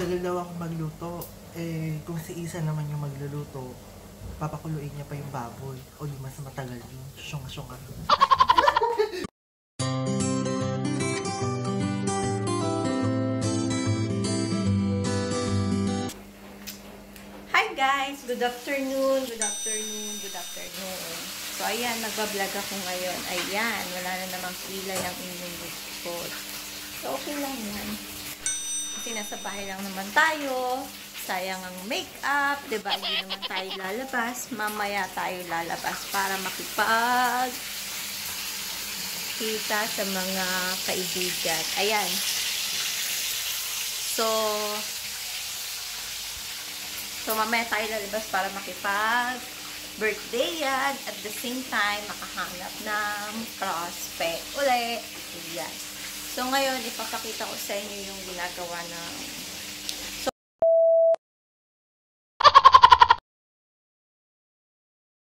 Tagal daw ako magluto. Eh, kung si Isa naman yung magluluto, papakuluin niya pa yung baboy. O di mas matagal yun. Syunga-syunga. Hi guys! Good afternoon, good afternoon, good afternoon. So ayan, nagbablog ako ngayon. Ayan, wala na namang kilay ang inyong likod. So okay lang yan. Kasi nasa bahay lang naman tayo. Sayang ang makeup, 'di ba? Hindi naman tayo lalabas. Mamaya tayo lalabas para makipag kita sa mga kaibigan. Ayan. So, So, mamaya tayo lalabas para makipag birthday yan. At the same time, makahanap ng prospect uli. Yan. So, ngayon, ipapakita ko sa inyo yung ginagawa ng So,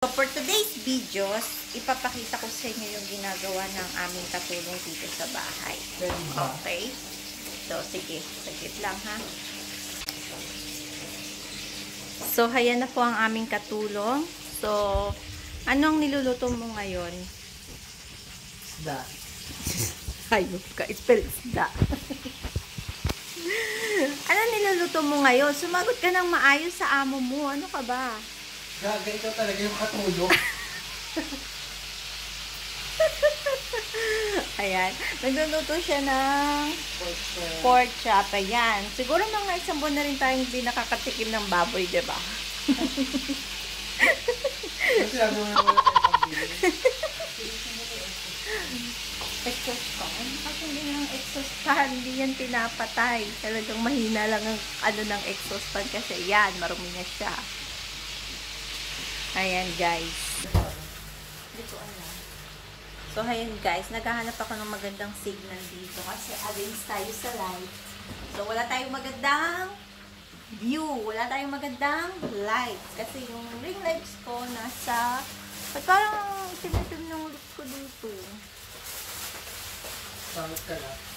so for today's videos, ipapakita ko sa inyo yung ginagawa ng aming katulong dito sa bahay. Okay? So, sige. Saglit lang, ha? So, hayan na po ang aming katulong. So, anong niluluto mo ngayon? Isda. Hayop ka. Spell isda. anong niluluto mo ngayon? Sumagot ka ng maayos sa amo mo. Ano ka ba? Gaga, ikaw talaga yung katulong. Ayan. Nagluluto siya ng pork chop. Ayan. Siguro mga isang buwan na rin tayong hindi nakakatikim ng baboy, di ba? Kasi ano na wala tayong pambili. Exhaust fan? Kasi hindi ng fan, hindi yan pinapatay. Talagang mahina lang ang ano ng exhaust fan kasi yan, marumi na siya. Ayan guys. Hindi ko alam. So ayan guys, naghahanap ako ng magandang signal dito kasi against tayo sa light. So wala tayong magandang view, wala tayong magandang light. Kasi yung ring lights ko nasa, at parang tinitim ng light ko dito. Pangit ka na.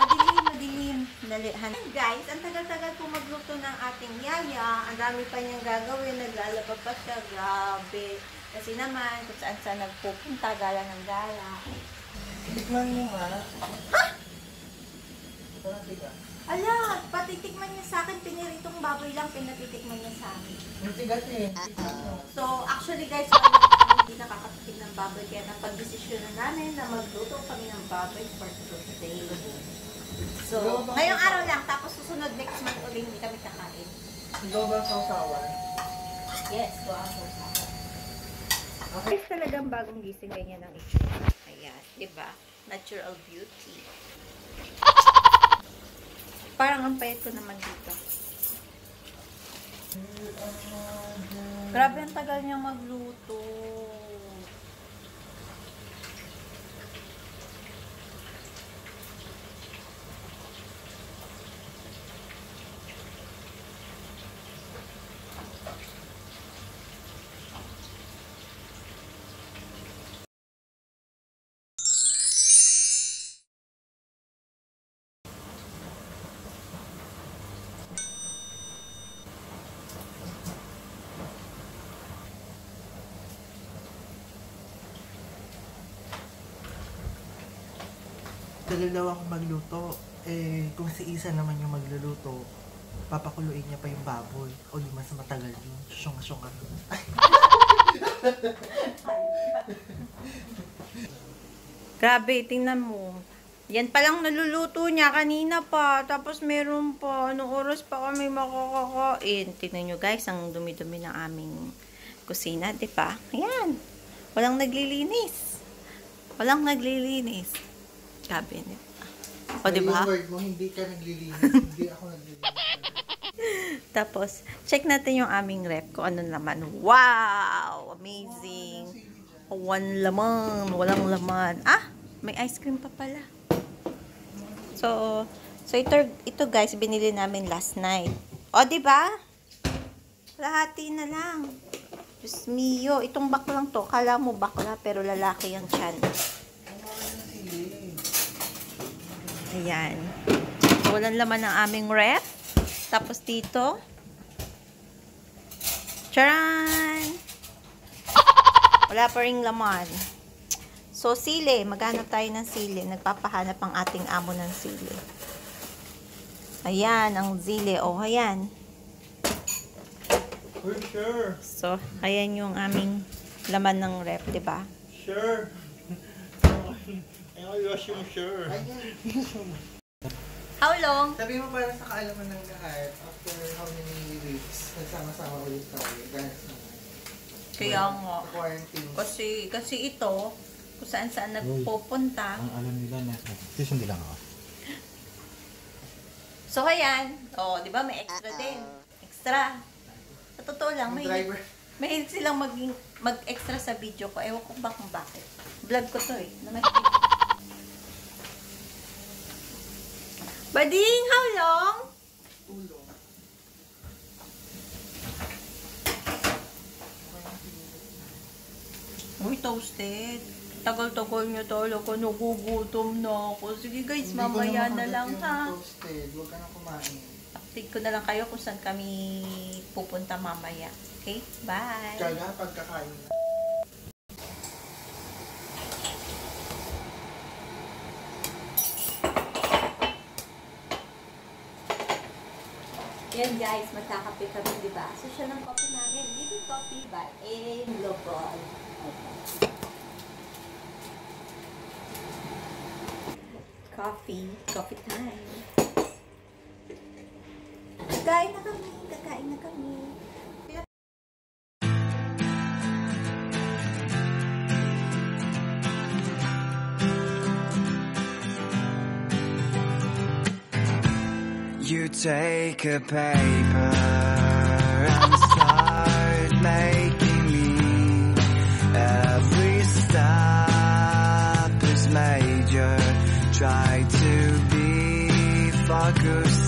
Madilim, madilim. Nalihan. Guys, ang tagal-tagal po magluto ng ating yaya. Ang dami pa niyang gagawin. Naglalaba pa siya. Grabe. Kasi naman, kung saan saan nagpupunta, gala ng gala. Tikman mo nga. Tiga. Ala, patitikman niya sa akin. Piniritong baboy lang, pinatitikman niya sa akin. Yung tigat eh. So, actually guys, wala hindi nakakatikim ng baboy. Kaya napag-desisyon na namin na magluto kami ng baboy for today. So, ngayong araw lang. Tapos susunod next month ulit hindi kami kakain. Ang sausawan? Yes, go ako sa Okay. Guys, talagang bagong gising ganyan ang itsura. Ayan, di ba? Natural beauty. Parang ang payat ko naman dito. Grabe ang tagal niyang magluto. Tagal daw ako magluto. Eh, kung si Isa naman yung magluluto, papakuluin niya pa yung baboy. O di mas matagal yun. Syunga-syunga. Ay, Grabe, tingnan mo. Yan palang naluluto niya kanina pa. Tapos meron pa. Anong oras pa kami makakakain? Tingnan nyo guys, ang dumi-dumi ng aming kusina, di ba? Ayan. Walang naglilinis. Walang naglilinis. Niya. O, di ba? Word mo, hindi ka naglilinis. hindi ako naglilinis. Tapos, check natin yung aming rep kung ano naman. Wow! Amazing! One laman. Walang laman. Ah! May ice cream pa pala. So, so ito, ito guys, binili namin last night. O, di ba? Lahati na lang. Diyos mio. Itong baklang to, kala mo bakla, pero lalaki yung chan. Ano yung sili? Ayan. So, walang laman ng aming ref. Tapos dito, charan! Wala pa ring laman. So, sili. Maghanap tayo ng sili. Nagpapahanap ang ating amo ng sili. Ayan, ang zili. O, oh, ayan. For sure. So, ayan yung aming laman ng ref, di ba? Sure. Ay, wash yung sure. How long? Sabi mo para sa kaalaman ng lahat, after how many weeks, nagsama-sama ulit tayo. Guys, Kaya nga. Quarantine. Kasi, kasi ito, kung saan saan nagpupunta. Ang alam nila na susundi lang ako. So, ayan. O, oh, di ba? May extra din. Extra. Sa totoo lang, Ang may, driver. may silang maging, mag-extra sa video ko. Ewan ko ba kung bakit. Vlog ko to eh. Na may Bading, how long? Uy, toasted. Tagal-tagal niya talaga. Nagugutom na ako. Sige guys, mamaya na lang ha. Toasted. Huwag ka nang kumain. Update ko na lang kayo kung saan kami pupunta mamaya. Okay? Bye! Kaya pagkakain na. Yan guys, magkakape kami, di ba? So, siya ng coffee namin. Liquid coffee by A. Global. Coffee. Coffee time. Kakain na kami. Kakain na kami. Take a paper and start making me. Every step is major. Try to be focusing,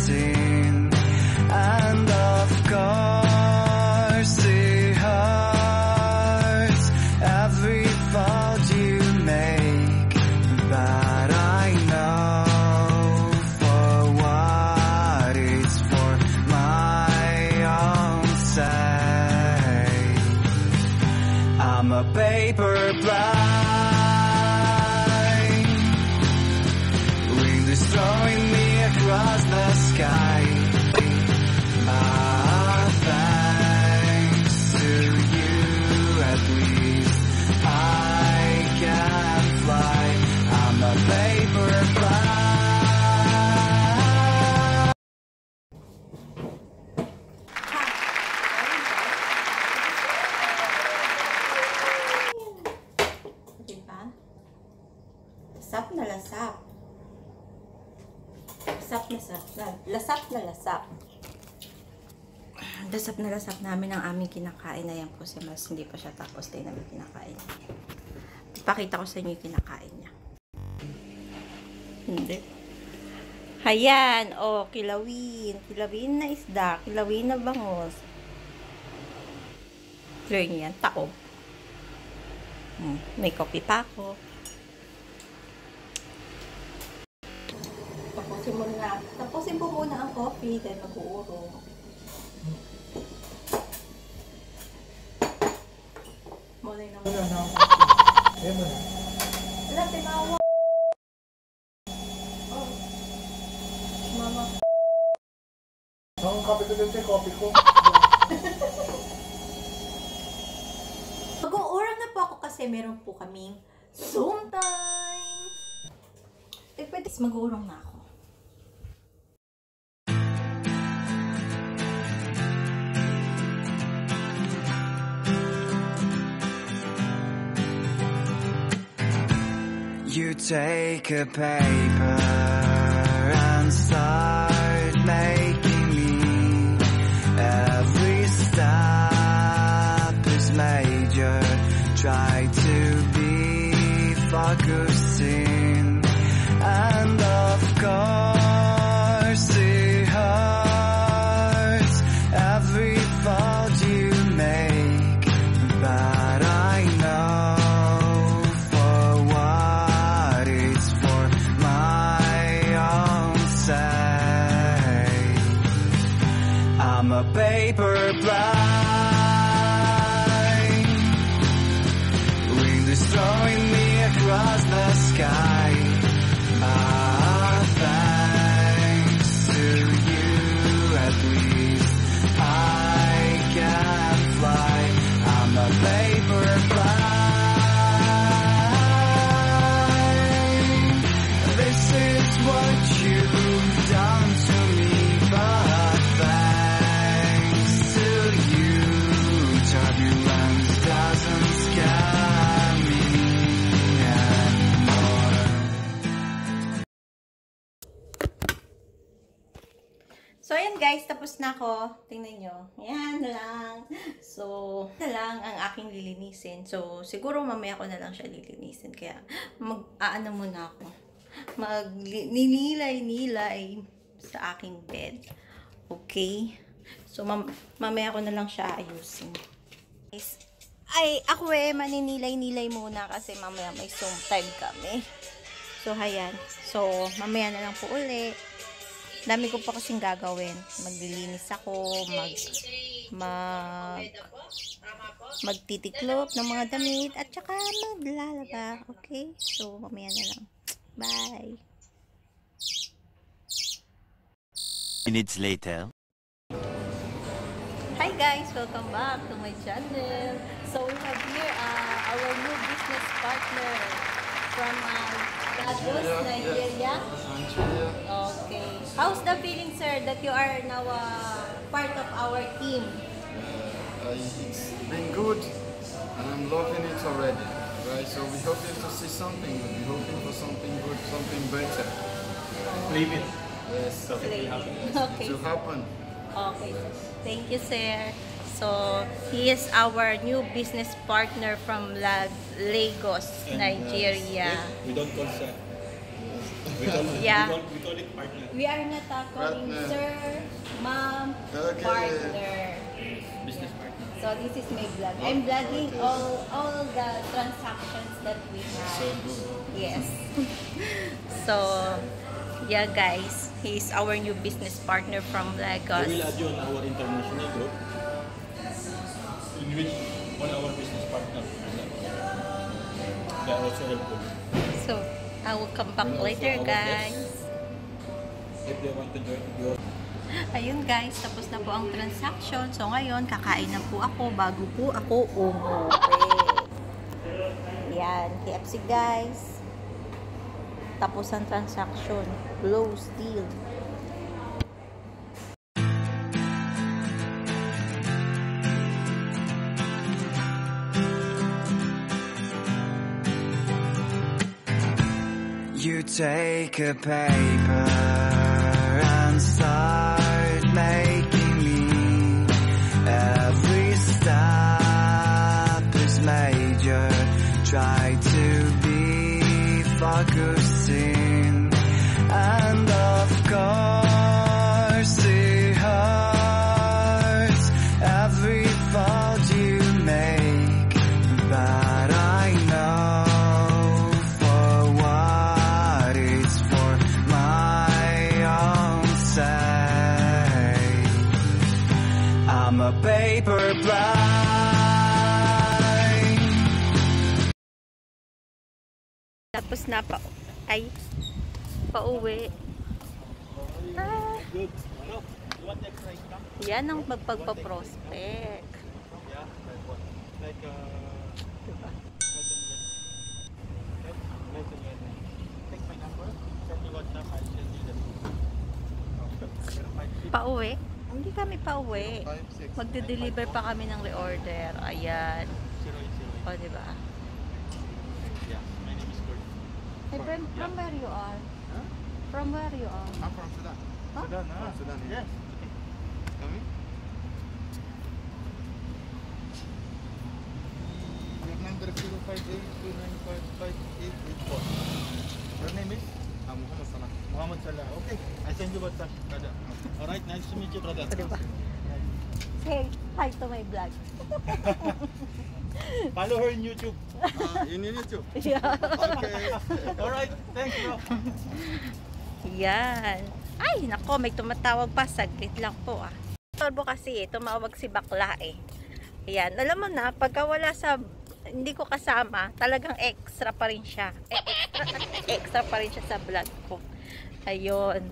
fly. I'm a paper blind. Diba? Lasap na lasap. Lasap na lasap. Lasap na lasap. Lasap na lasap namin ang aming kinakain na yan po si Mas. Hindi pa siya tapos din namin kinakain. Ipakita ko sa inyo yung kinakain niya. Hindi. Hayan. O, oh, kilawin. Kilawin na isda. Kilawin na bangos. Clear niyo yan. Taob. Hmm, May coffee pa ako. Tapusin mo na. Tapusin po muna ang coffee dahil mag-uurong. Muna yung Wala Ayun mo na. Wala, tinawa. Oh. Mama. Ang kape ko dito, kopi ko. Mag-uurong na po ako kasi meron po kaming Zoom time! Eh, pwede mag-uurong na ako. Take a paper and start making me. Every step is major. Try to be focusing, and of course So, ayan guys, tapos na ako. Tingnan nyo. Yan lang. So, na lang ang aking lilinisin. So, siguro mamaya ko na lang siya lilinisin. Kaya, mag-aano muna ako. Mag-ninilay-nilay sa aking bed. Okay? So, mam- mamaya ko na lang siya ayusin. Guys, Ay, ako eh, maninilay-nilay muna kasi mamaya may Zoom time kami. So, hayan. So, mamaya na lang po uli dami ko pa kasing gagawin. Maglilinis ako, mag mag magtitiklop ng mga damit at saka maglalaba. Okay? So, mamaya na lang. Bye! Minutes later. Hi guys! Welcome back to my channel. So, we have here uh, our new business partner from uh, Lagos, Nigeria. Okay. How's the feeling, sir, that you are now uh, part of our team? Uh, it's been good and I'm loving it already. Right, so we're hoping to see something. We're hoping for something good, something better. Leave it. Yes, Okay. to happen. Okay. Thank you, sir. So, he is our new business partner from La- Lagos, Nigeria. We don't call sir. We call, Yeah. we call, we call it partner. We are not uh, calling Partner. sir, ma'am, Okay. partner. Business partner. So, this is my vlog. I'm vlogging all all the transactions that we have. Yes. so, yeah, guys. He's our new business partner from Lagos. We will Lagos. add you on our international group in which all our business partners they are also helpful. So, I will come back later, guys. If they want to join your Ayun guys, tapos na po ang transaction. So ngayon, kakain na po ako bago po ako umuwi. Yan, KFC guys. Tapos ang transaction. Close deal. Take a paper and start na pa ay pauwi. Ah, yan ang magpagpa-prospect. Like uh Diba? Pauwi? Hindi kami pauwi. Magde-deliver pa kami ng reorder. Ayan. O, diba? Yeah, my name is Kurt. Hey, from, from where you are? Huh? From where you are? I'm from Sudan. Huh? Sudan, ah. From Sudan, Yes. Coming? Your number is 058-295-5884. Your name is? I'm Muhammad Salah. Muhammad Salah. Okay, I send you WhatsApp, brother. Alright, nice to meet you, brother. Say hi to my vlog. Follow her in YouTube. Uh, in YouTube? Yeah. Okay. Alright, thanks, bro. Yan. Ay, nako, may tumatawag pa. Saglit lang po ah. Turbo kasi eh, tumawag si bakla eh. Ayan, alam mo na, pagka wala sa, hindi ko kasama, talagang extra pa rin siya. Eh, extra, extra pa rin siya sa blood ko. Ayun.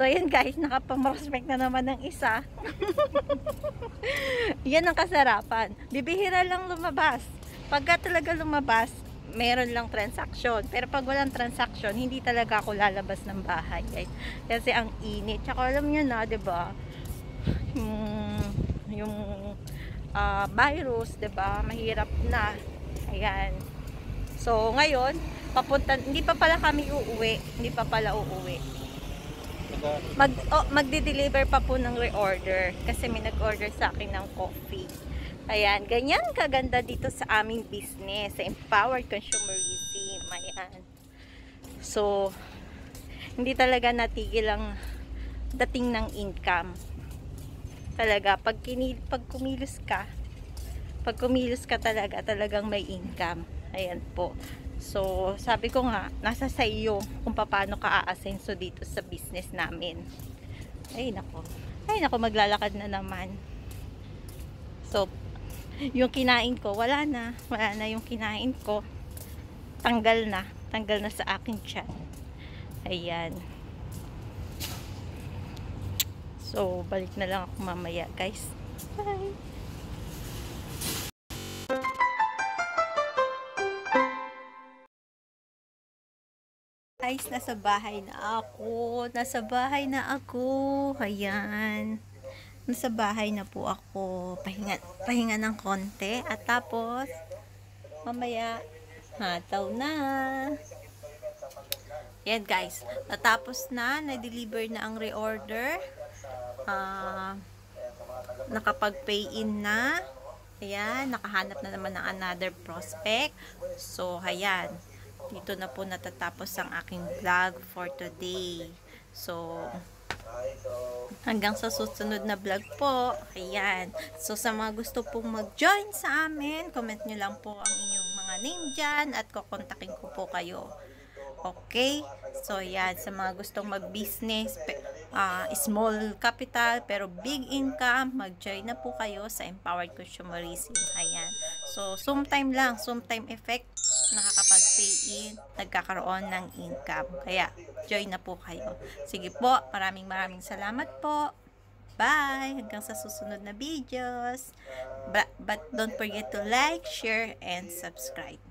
So, ayan guys, nakapang-prospect na naman ng isa. yan ang kasarapan. Bibihira lang lumabas. Pagka talaga lumabas, meron lang transaction. Pero pag walang transaction, hindi talaga ako lalabas ng bahay. guys. Kasi ang init. Tsaka alam nyo na, 'di ba Yung, yung ah, virus, 'di ba Mahirap na. Ayan. So, ngayon, papunta, hindi pa pala kami uuwi. Hindi pa pala uuwi. Mag, oh, magde-deliver pa po ng reorder. Kasi may nag-order sa akin ng coffee. Ayan, ganyan kaganda dito sa aming business, sa Empowered Consumerism. Ayan. So, hindi talaga natigil ang dating ng income. Talaga, pag, kinil, pag kumilos ka, pag kumilos ka talaga, talagang may income. Ayan po. So, sabi ko nga, nasa sa iyo kung paano ka aasenso dito sa business namin. Ay, nako. Ay, nako, maglalakad na naman. So, yung kinain ko, wala na. Wala na yung kinain ko. Tanggal na. Tanggal na sa akin chat. Ayan. So, balik na lang ako mamaya, guys. Bye! Guys, nasa bahay na ako. Nasa bahay na ako. Ayan. Nasa bahay na po ako. Pahinga, pahinga ng konti. At tapos, mamaya, hataw na. Yan guys. Natapos na. Na-deliver na ang reorder. Ah, nakapag-pay in na. Ayan. Nakahanap na naman ng another prospect. So, ayan dito na po natatapos ang aking vlog for today. So, hanggang sa susunod na vlog po. Ayan. So, sa mga gusto pong mag-join sa amin, comment nyo lang po ang inyong mga name dyan at kukontakin ko po kayo. Okay? So, yan. Sa mga gustong mag-business, uh, small capital, pero big income, mag-join na po kayo sa Empowered Consumerism. Ayan. So, sometime lang, sometime effect, nakakapag-pay in, nagkakaroon ng income. Kaya, join na po kayo. Sige po, maraming maraming salamat po. Bye! Hanggang sa susunod na videos. But, but don't forget to like, share, and subscribe.